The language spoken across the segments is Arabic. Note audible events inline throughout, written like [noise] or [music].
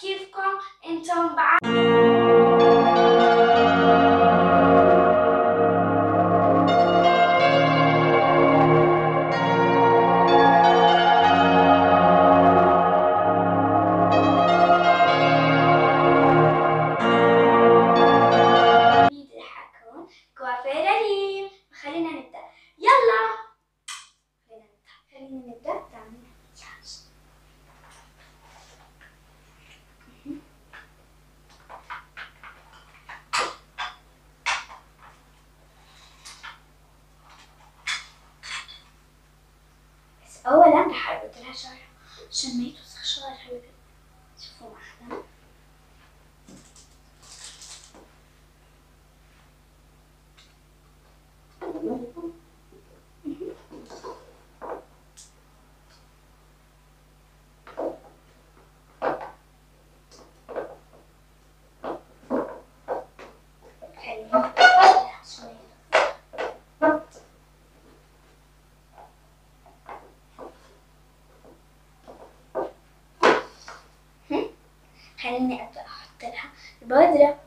كيفكم؟ أنتم بعد خليني أبدأ أحط لها البودرة.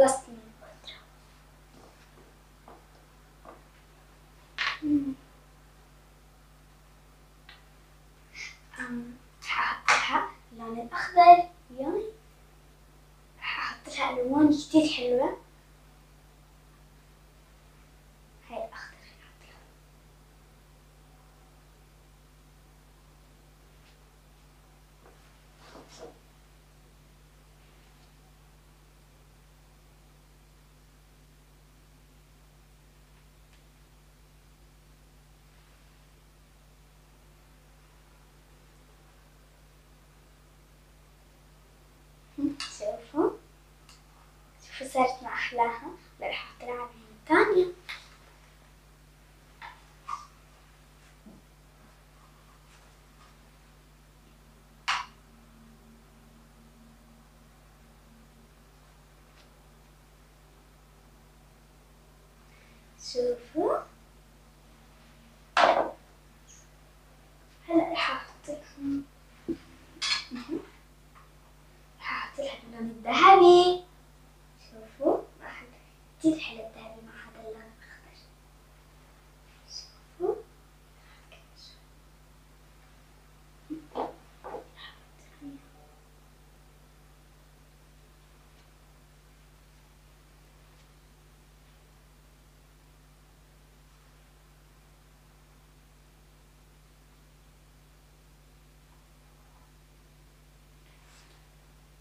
خلصت من البودرة مم. أم، هحط لها اللون الأخضر ياي هحط لها ألوان كتير حلوة هاي الأخضر هحط لها. شوفوا شوفوا صارت ما أحلاها. لها على العين الثانية شوفوا هلا رح أحط لهم هحط لها اللون الذهبي شوفوا مع هذا كتير حلو الذهبي مع هذا اللون الأخضر شوفوا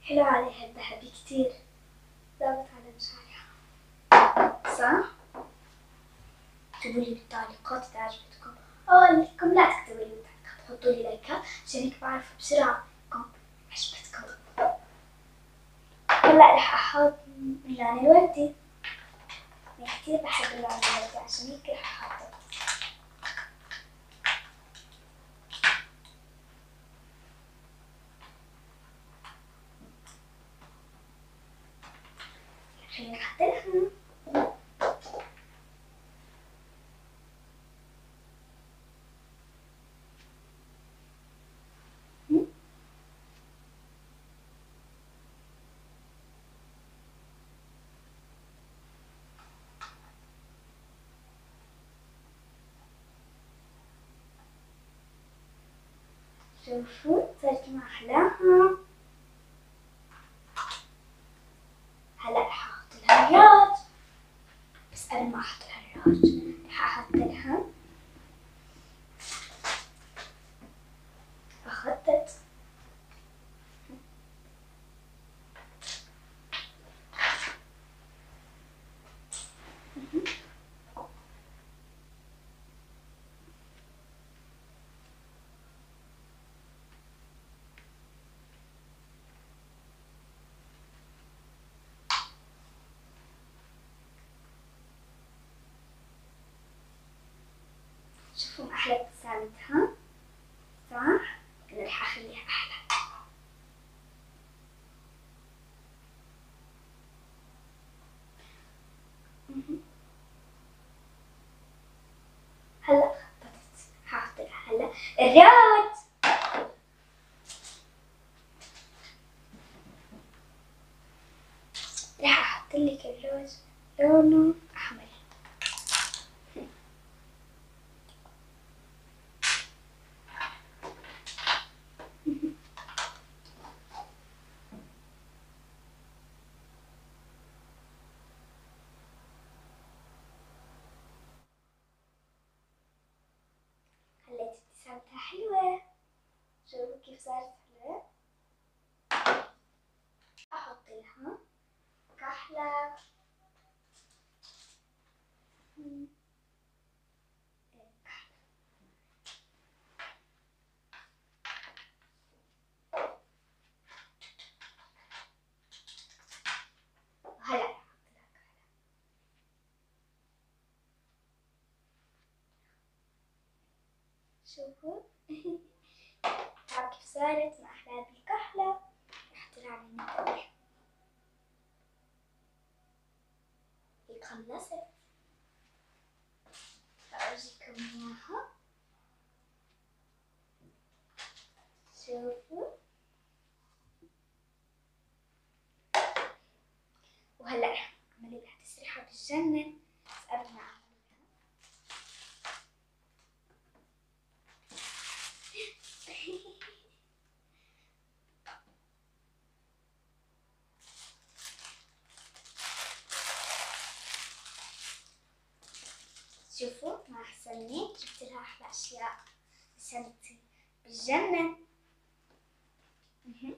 حلو عليها الذهبي كتير ضابط على مشاعرها صح؟ اكتبوا لي بالتعليقات إذا عجبتكم. أو لكم لا تكتبوا لي بالتعليقات. حطوا لي لايكات عشان هيك بعرف بسرعة إنكم عجبتكم. هلا رح أحط اللون الوردي أنا كتير بحب اللون الوردي عشان هيك رح أحطه خلينا نحط لها شوفوا صارت ما أحلاها هلا رح أحط لها أحلى ابتسامتها صح؟ أنا رح أخليها أحلى. هلا خططت. حاحط هلا. الرياض راح أحط لك اللوز لونه احمر خليت ابتسامتها حلوة شوفوا كيف صارت حلوة أحط لها كحلة مم. إيه، كحلة. وهلا رح أحط لها كحلة. شوفوا. [laughs] صارت مع أحلى بالكحلة رح طلع لي نقطة هيك خلصت أورجيكم إياها. شوفوا. وهلأ رح أعمل لها تسريحة بالجنة. شوفوا ما أحسني جبت لها أحلى أشياء بسنتي بالجنة مهم.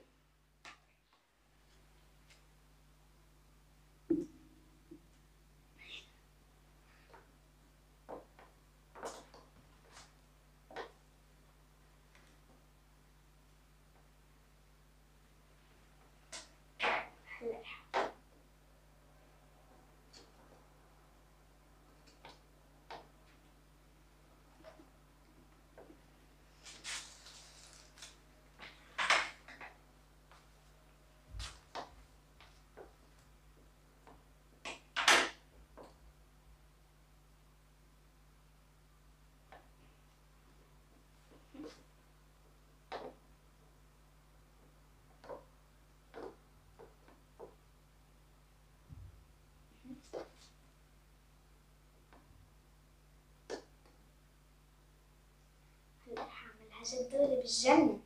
هلا رح هلا أعملها جدولة بالجنة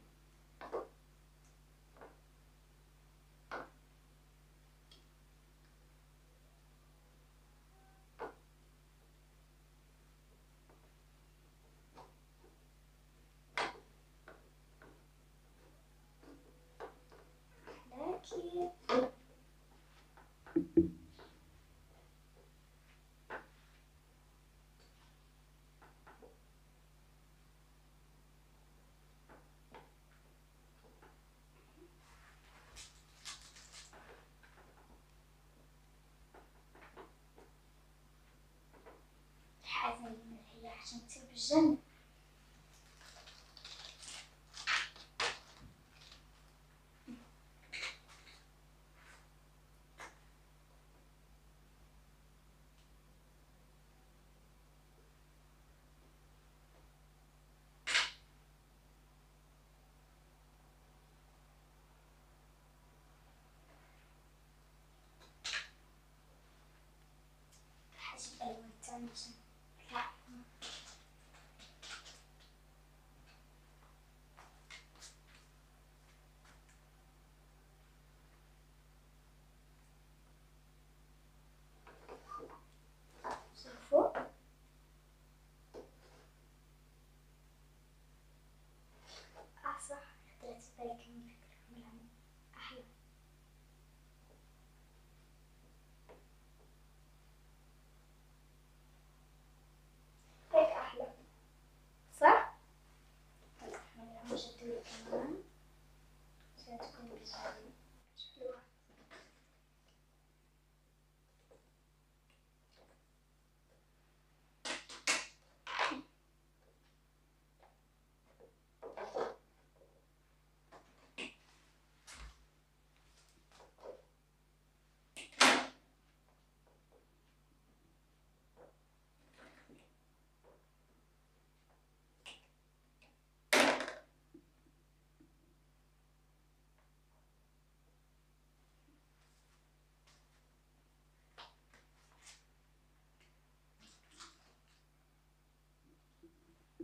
je ne.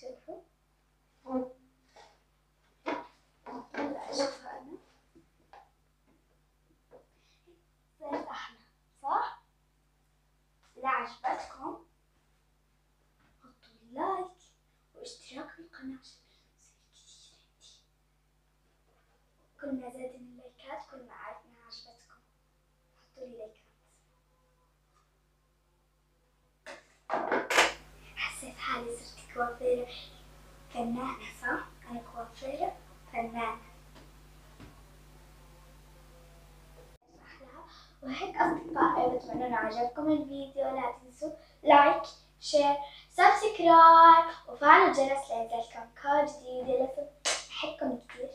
شوفوا هلا اشوفها أنا. صرت أحلى صح؟ اذا عجبتكم حطوا like واشتراك بالقناة عشان نصير كتير عندي كل ما زادن اللايكات كل ما عرفت انها عجبتكم حطوا لي لايكات حسيت كوافيرة فنانة صح؟ أنا كوافيرة فنانة وهيك أصدقائي بتمنى إنه عجبكم الفيديو. لا تنسوا like share subscribe وفعلوا الجرس لينزلكم كل جديد بحبكم كتير.